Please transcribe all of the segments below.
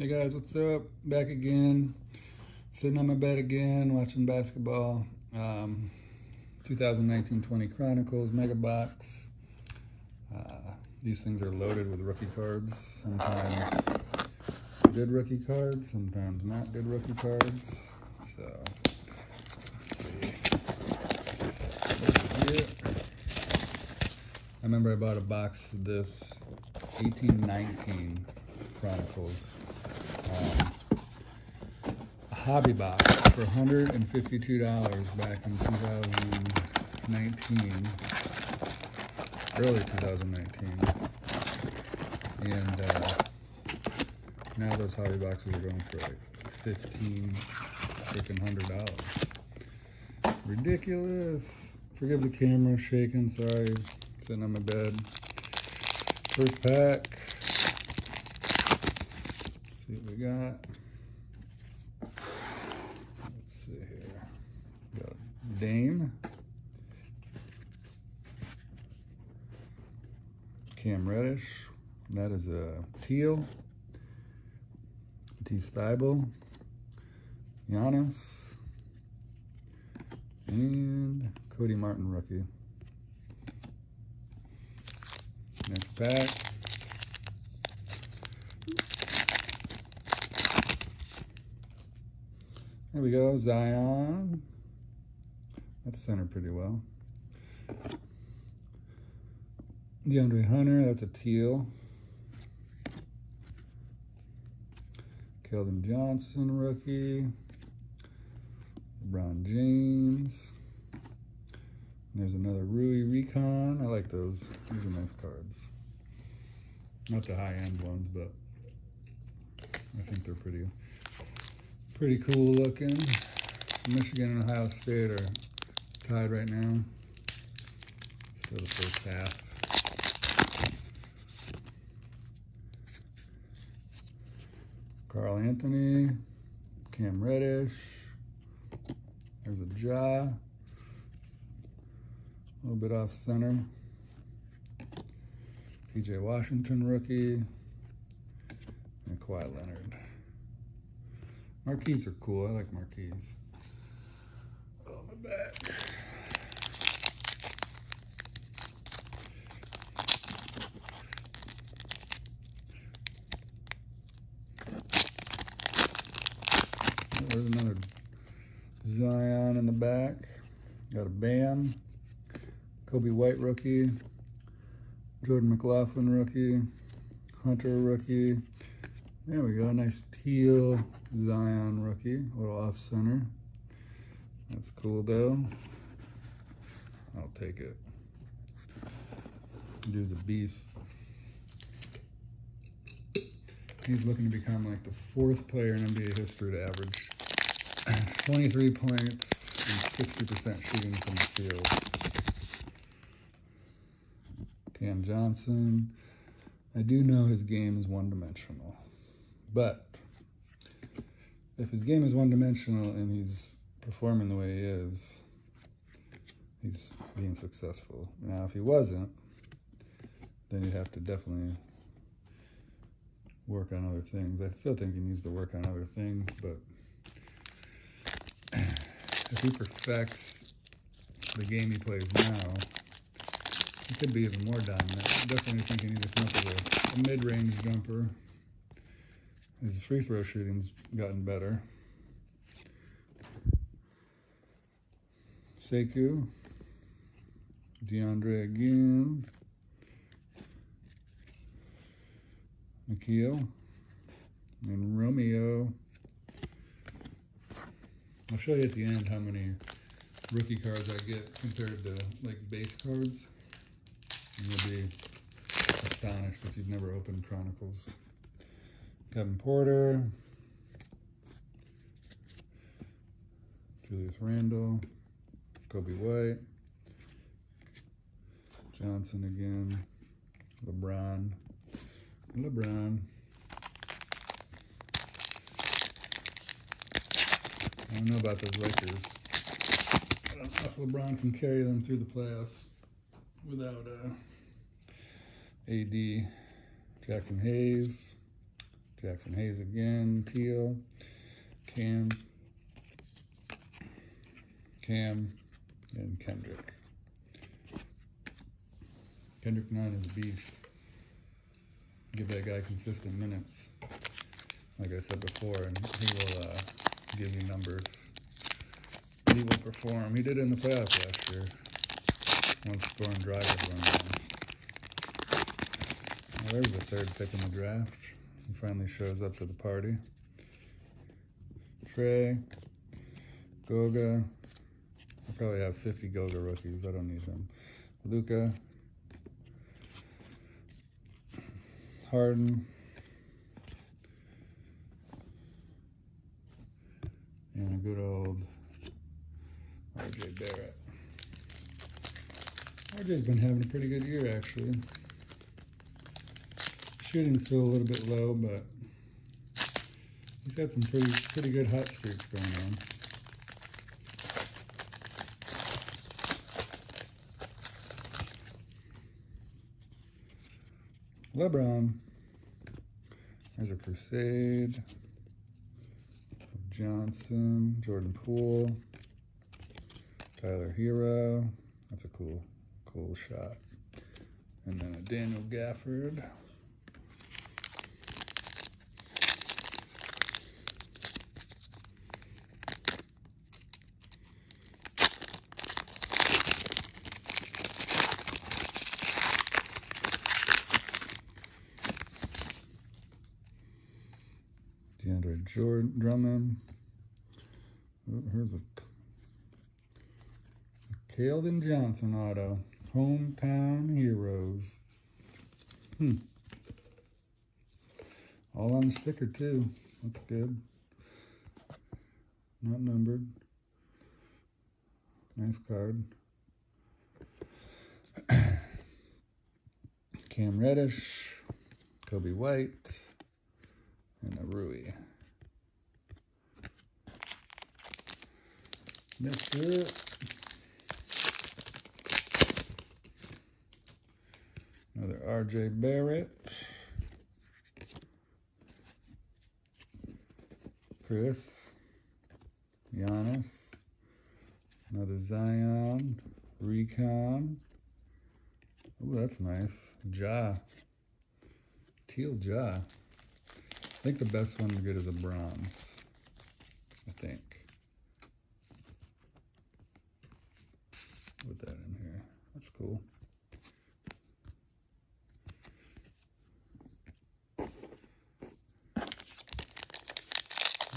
Hey guys, what's up? Back again. Sitting on my bed again, watching basketball. Um, 2019-20 Chronicles Mega Box. Uh, these things are loaded with rookie cards. Sometimes good rookie cards, sometimes not good rookie cards. So, let's see. I remember I bought a box of this 1819 Chronicles um, a hobby box for $152 back in 2019, early 2019. And uh, now those hobby boxes are going for like 15 freaking hundred dollars. Ridiculous. Forgive the camera shaking, sorry. Sitting on my bed. First pack got. Let's see here. Got Dame. Cam Reddish. That is a teal. T. Stybel. Giannis. And Cody Martin rookie. Next pack. There we go, Zion. That's centered pretty well. DeAndre Hunter, that's a teal. Keldon Johnson, rookie. LeBron James. There's another Rui Recon. I like those. These are nice cards. Not the high-end ones, but I think they're pretty pretty cool looking. Michigan and Ohio State are tied right now. Still the first half. Karl-Anthony, Cam Reddish. There's a Ja, A little bit off center. PJ Washington rookie. And Kawhi Leonard. Marquees are cool. I like marquees. Oh, my back. There's another Zion in the back. Got a Bam. Coby White rookie. Jordan McLaughlin rookie. Hunter rookie. There we go. Nice teal Zion rookie. A little off center. That's cool though. I'll take it. Dude's a beast. He's looking to become like the fourth player in NBA history to average 23 points and 60% shooting from the field. Cam Johnson. I do know his game is one-dimensional. But if his game is one-dimensional and he's performing the way he is, he's being successful. Now, if he wasn't, then you'd have to definitely work on other things. I still think he needs to work on other things, but if he perfects the game he plays now, he could be even more dominant. I definitely think he needs to come up with a, a mid-range jumper his free throw shooting's gotten better. Sekou. DeAndre again. Nickeil. And Romeo. I'll show you at the end how many rookie cards I get compared to like base cards. You'll be astonished if you've never opened Chronicles. Kevin Porter, Julius Randle, Coby White, Johnson again, LeBron, LeBron. I don't know about those Lakers. I don't know if LeBron can carry them through the playoffs without uh, AD, Jaxson Hayes, Jaxson Hayes again, teal, Cam, Cam, and Kendrick. Kendrick Nunn is a beast. Give that guy consistent minutes. Like I said before, and he will uh, give you numbers. He will perform. He did it in the playoffs last year. Once run down. Well, there's the third pick in the draft. Finally shows up to the party. Trey, Goga. I probably have 50 Goga rookies. I don't need them. Luka, Harden, and a good old RJ Barrett. RJ's been having a pretty good year, actually. Shooting's still a little bit low, but he's got some pretty pretty good hot streaks going on. LeBron. There's a Crusade. Johnson, Jordan Poole, Tyler Herro. That's a cool, cool shot. And then a Daniel Gafford. DeAndre Jordan, Drummond. Oh, here's a Keldon Johnson auto. Hometown Heroes. Hmm. All on the sticker too. That's good. Not numbered. Nice card. Cam Reddish. Coby White and a Rui. That's it. Another RJ Barrett. Chris. Giannis. Another Zion. Recon. Oh, that's nice. Ja. Teal Ja. I think the best one to get is a bronze. I think. Put that in here. That's cool.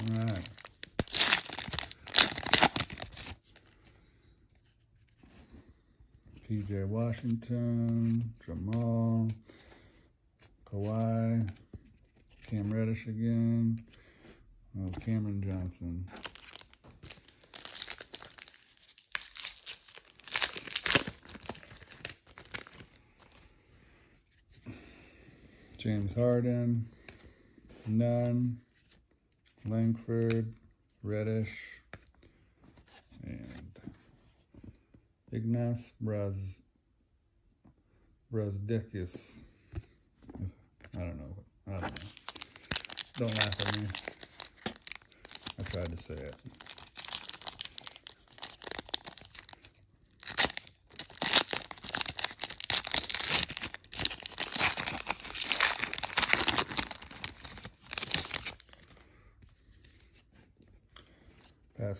All right. PJ Washington, Jamal, Kawhi, Cam Reddish again. Oh, Cameron Johnson. James Harden, Nunn, Langford, Reddish, and Ignas Braz Brazdeikis. I don't know. I don't know. Don't laugh at me. I tried to say it.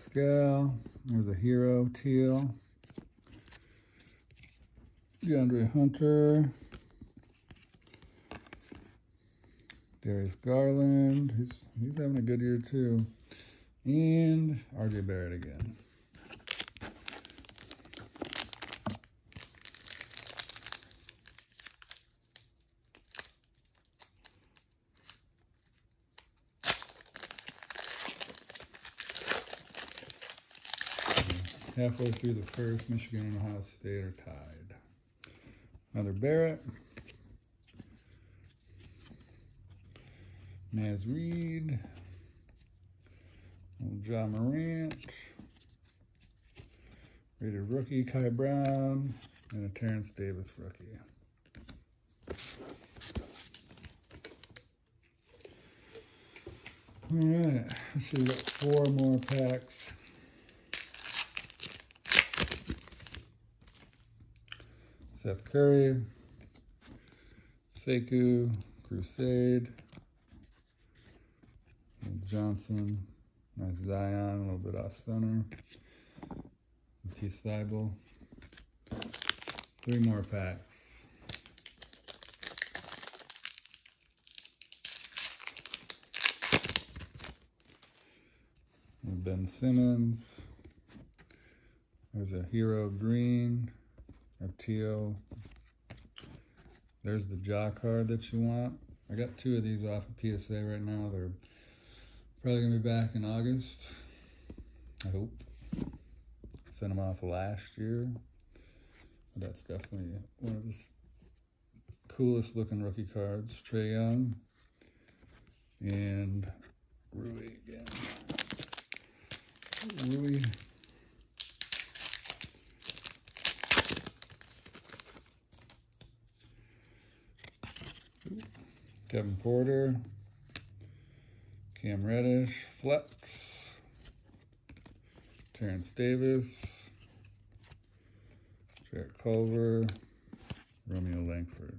Pascal. There's a hero teal. DeAndre Hunter. Darius Garland. He's he's having a good year too. And RJ Barrett again. Halfway through the first, Michigan and Ohio State are tied. Another Barrett. Naz Reid. John Morant. Rated rookie Kai Brown. And a Terence Davis rookie. All right, let's see, we got four more packs. Seth Curry, Sekou, Crusade, Johnson, nice Zion, a little bit off center. T. Thibault. Three more packs. Ben Simmons. There's a Hero Green, teal. There's the Ja card that you want. I got two of these off of PSA right now. They're probably gonna be back in August. I hope. Sent them off last year. That's definitely one of the coolest looking rookie cards. Trae Young and Rui again. Rui. Kevin Porter, Cam Reddish, Flex, Terence Davis, Jarrett Culver, Romeo Langford.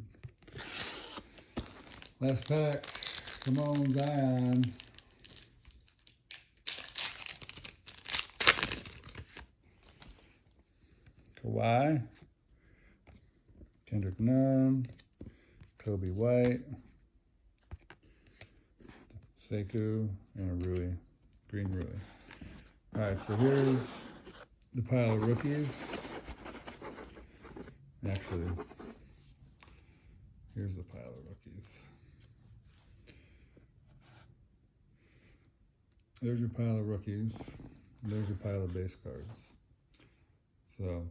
Last pack, come on Zion. Kawhi, Kendrick Nunn, Coby White, Sekou, and a Rui, green Rui. All right, so here's the pile of rookies. Actually, here's the pile of rookies. There's your pile of rookies. There's your pile of base cards. So,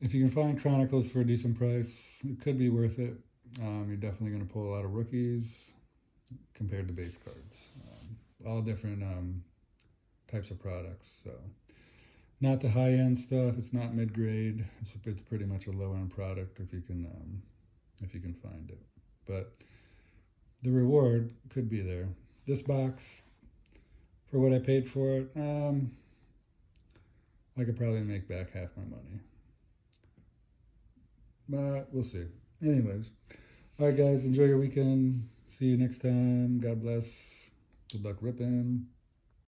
if you can find Chronicles for a decent price, it could be worth it. Um, you're definitely going to pull a lot of rookies compared to base cards. Um, all different um, types of products. So not the high end stuff. It's not mid grade. It's, it's pretty much a low end product if you can um, if you can find it. But the reward could be there. This box, for what I paid for it, um, I could probably make back half my money. But we'll see. Anyways, all right, guys, enjoy your weekend. See you next time. God bless. Good luck ripping.